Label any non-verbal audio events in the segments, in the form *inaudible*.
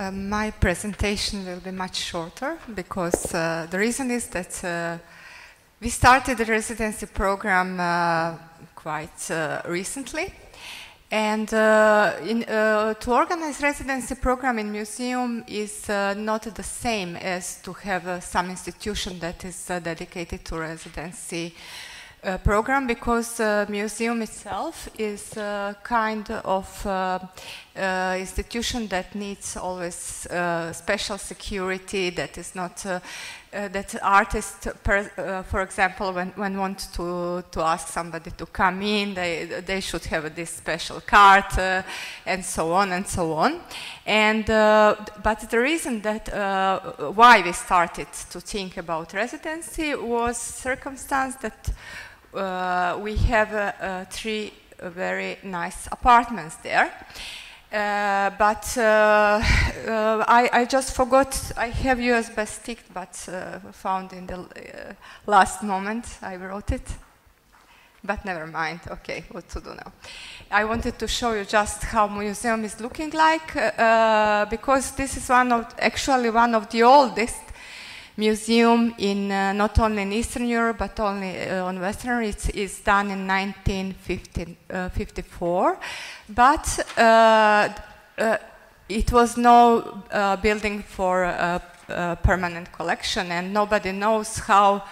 Uh, my presentation will be much shorter because uh, the reason is that uh, we started the residency program uh, quite uh, recently. And uh, in, to organize residency program in museum is not the same as to have some institution that is dedicated to residency program because museum itself is kind of uh, uh institution that needs always uh, special security that is not uh, that artists per, for example when, when want to to ask somebody to come in they they should have this special card and so on and so on and but the reason that why we started to think about residency was circumstance that uh, we have uh, uh, three very nice apartments there. Uh, but uh, uh, I, I, just forgot, I have USB stick, but found in the last moment I wrote it. But never mind, okay, what to do now. I wanted to show you just how museum is looking like, because this is one of, actually one of the oldest museum in uh, not only in Eastern Europe but only uh, on Western. It's, it's done in 1954, uh, but uh, uh, it was no building for permanent collection, and nobody knows how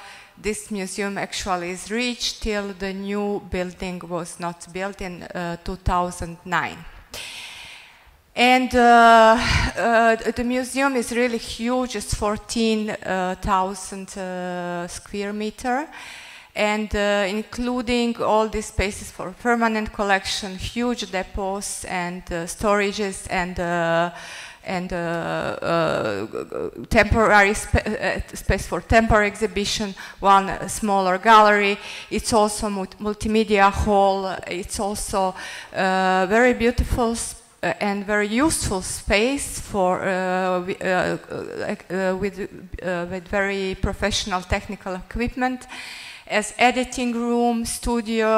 this museum actually is reached till the new building was not built in 2009. And uh, uh, the museum is really huge, it's 14,000 uh, square meter. And uh, including all these spaces for permanent collection, huge depots and uh, storages and and temporary spa space for temporary exhibition, one smaller gallery. It's also multimedia hall. It's also very beautiful uh, and very useful space for uh, uh, with with very professional technical equipment as editing room, studio,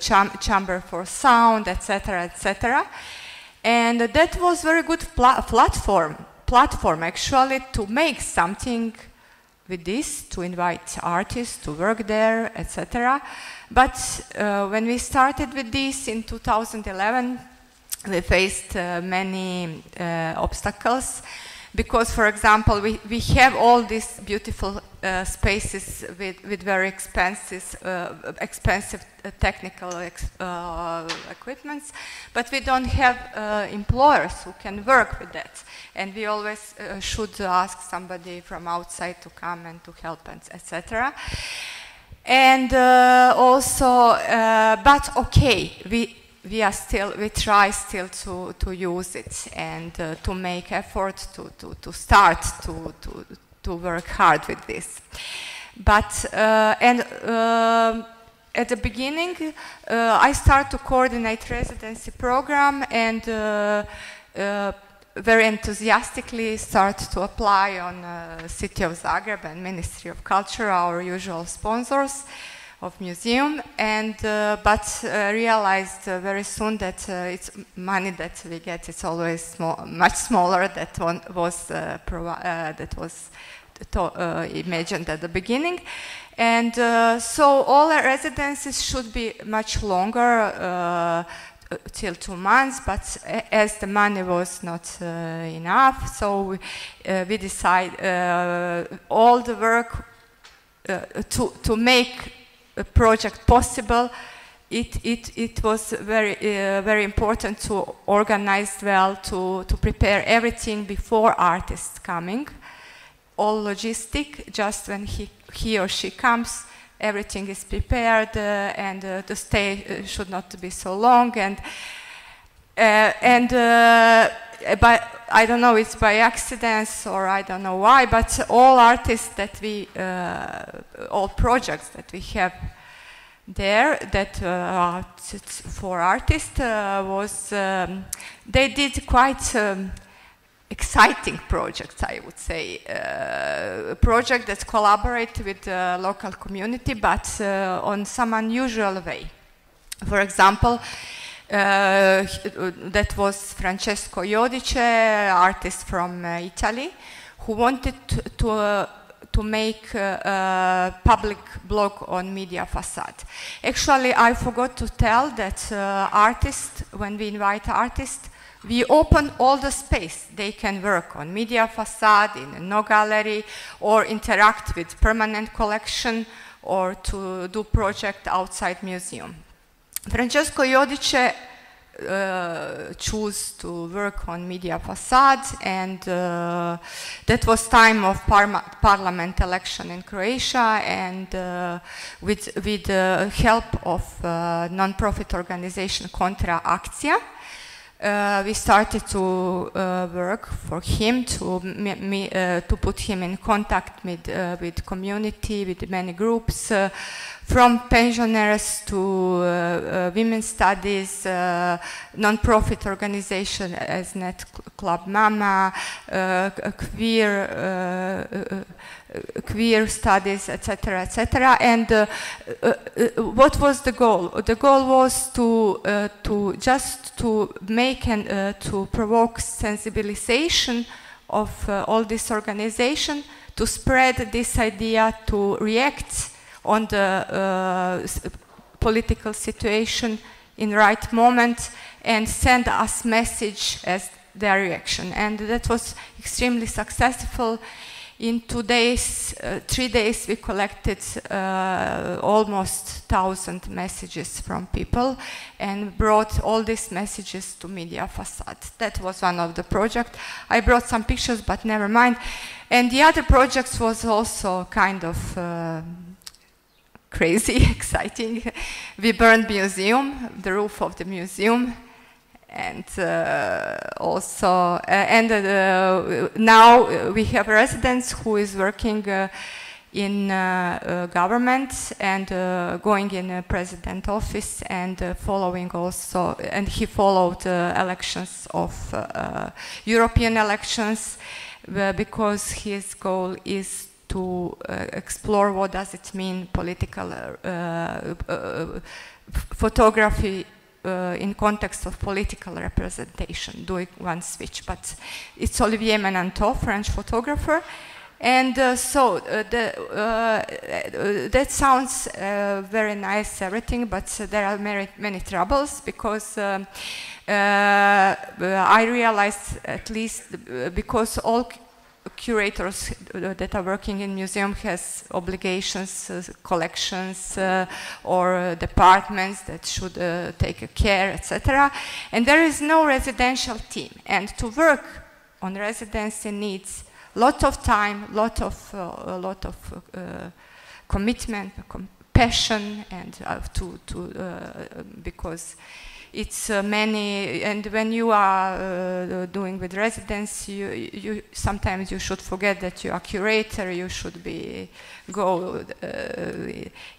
cham chamber for sound, etc., etc. And that was very good pla platform platform actually to make something with this, to invite artists to work there, etc. But uh, when we started with this in 2011, we faced uh, many uh, obstacles because, for example, we, we have all these beautiful uh, spaces with, with very expensive, uh, expensive uh, technical ex uh, equipments, but we don't have employers who can work with that. And we always should ask somebody from outside to come and to help, etc and uh, also, uh, but okay, we we are still we try still to to use it and uh, to make effort to to to start to to to work hard with this, but uh, and. Uh, at the beginning, uh, I start to coordinate residency program and very enthusiastically start to apply on uh, City of Zagreb and Ministry of Culture, our usual sponsors of museum, and uh, but uh, realized uh, very soon that uh, it's money that we get is always small, much smaller than one was uh, that was imagined at the beginning. And so all our residencies should be much longer uh, till two months, but as the money was not uh, enough, so we, uh, we decided all the work to, to make project possible, it, it, it was very, uh, very important to organize well, to, to prepare everything before artists coming. All logistic, just when he, he or she comes, everything is prepared uh, and uh, the stay uh, should not be so long and and by I don't know it's by accidents or I don't know why but all artists that we all projects that we have there that uh, for artists uh, was um, they did quite um, exciting projects, I would say. Uh, a project that collaborate with the local community, but uh, on some unusual way. For example, Uh, that was Francesco Jodice, artist from uh, Italy, who wanted to, to, uh, to make a public blog on media facade. Actually, I forgot to tell that uh, artists, when we invite artists, we open all the space they can work on media facade in a no gallery or interact with permanent collection or to do project outside museum. Francesco Jodice uh, choose to work on media facade and uh, that was time of par parliament election in Croatia and uh, with, with the help of uh, non-profit organization Contra Akcija uh, we started to uh, work for him to uh, to put him in contact with uh, with community with many groups uh, from pensioners to uh, women's studies non-profit organization as net club mama queer queer studies, etc., etc. And uh, uh, uh, what was the goal? The goal was to uh, to just to make and uh, to provoke sensibilization of uh, all this organization, to spread this idea, to react on the political situation in right moment, and send us message as their reaction. And that was extremely successful in two days, uh, three days, we collected uh, almost 1,000 messages from people and brought all these messages to Media Facade. That was one of the projects. I brought some pictures, but never mind. And the other projects was also kind of uh, crazy, *laughs* exciting. We burned museum, the roof of the museum, and uh, also uh, and uh, now we have residents who is working in uh, government and uh, going in a president office and uh, following also and he followed elections of European elections because his goal is to explore what does it mean political photography uh, in context of political representation, doing one switch. But it's Olivier Menanteau, French photographer. And uh, so uh, the, uh, uh, that sounds uh, very nice, everything, but there are many, many troubles because um, I realized at least because all curators that are working in museum has obligations, uh, collections, uh, or departments that should uh, take care, etc. And there is no residential team. And to work on residency needs lot of time, lot of, uh, a lot of uh, commitment, passion, and uh, to, to because it's uh, many, and when you are uh, doing with residents, you, you, sometimes you should forget that you are curator, you should be, go uh,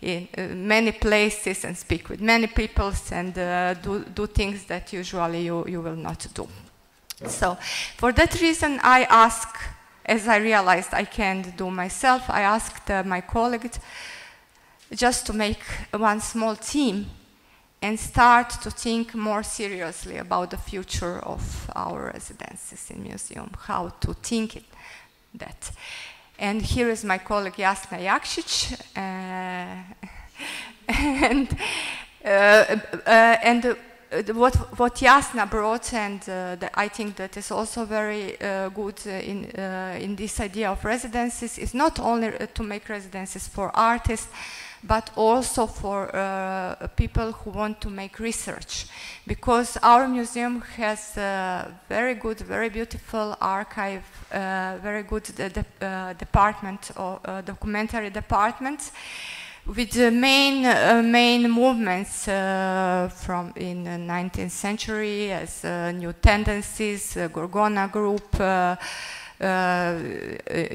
in uh, many places and speak with many people and do, do things that usually you, you will not do. So for that reason, I ask, as I realized I can't do myself, I asked uh, my colleagues just to make one small team and start to think more seriously about the future of our residences in museum, how to think it, that. And here is my colleague Jasna Jakšić, uh, *laughs* and, uh, uh, and uh, what, what Jasna brought, and uh, the, I think that is also very uh, good in, in this idea of residences, is not only to make residences for artists, but also for uh, people who want to make research. Because our museum has a very good, very beautiful archive, uh, very good de uh, department, or uh, documentary department, with the main uh, main movements uh, from in the 19th century as uh, new tendencies, Gorgona group,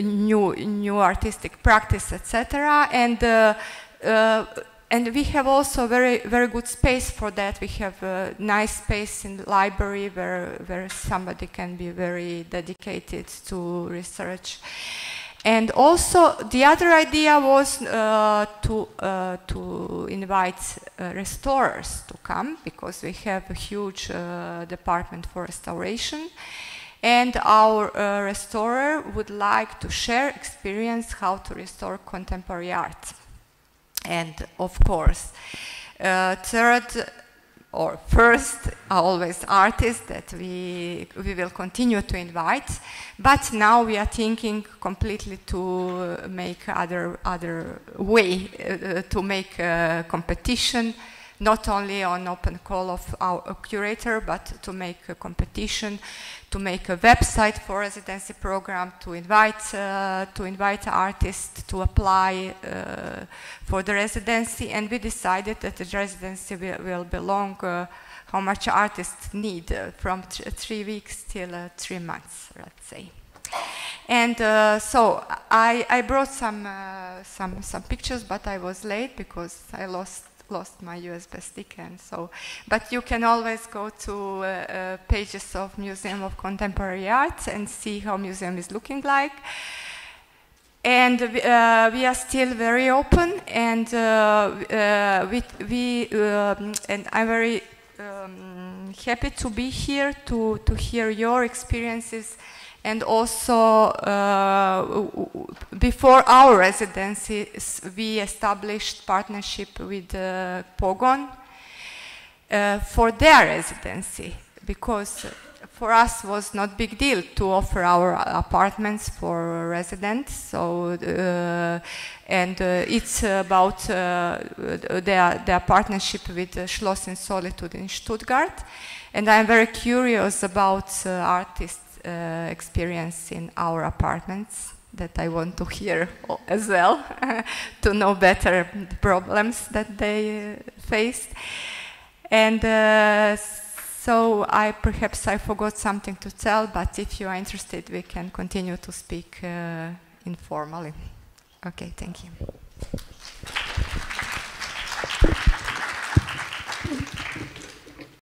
new new artistic practice, etc. And uh, and we have also very very good space for that. We have a nice space in the library where where somebody can be very dedicated to research. And also the other idea was uh, to, uh, to invite uh, restorers to come because we have a huge uh, department for restoration and our uh, restorer would like to share experience how to restore contemporary art. And of course, uh, third or first always artists that we, we will continue to invite, but now we are thinking completely to make other, other way uh, to make competition, not only on open call of our curator, but to make a competition to make a website for residency program, to invite, uh, to invite artists to apply uh, for the residency. And we decided that the residency will, will belong uh, how much artists need uh, from th three weeks till uh, three months, let's say. And uh, so I, I brought some, some, some pictures, but I was late because I lost lost my USB stick and so, but you can always go to uh, uh, pages of Museum of Contemporary Art and see how museum is looking like. And uh, we are still very open and uh, uh, we, we um, and I'm very um, happy to be here to, to hear your experiences and also, uh, before our residency, we established partnership with uh, Pogon uh, for their residency because for us was not big deal to offer our apartments for residents. So, uh, and uh, it's about uh, their, their partnership with Schloss in Solitude in Stuttgart. And I'm very curious about artists uh, experience in our apartments that I want to hear *laughs* as well *laughs* to know better the problems that they uh, faced. And uh, so I perhaps I forgot something to tell, but if you are interested, we can continue to speak uh, informally. Okay, thank you.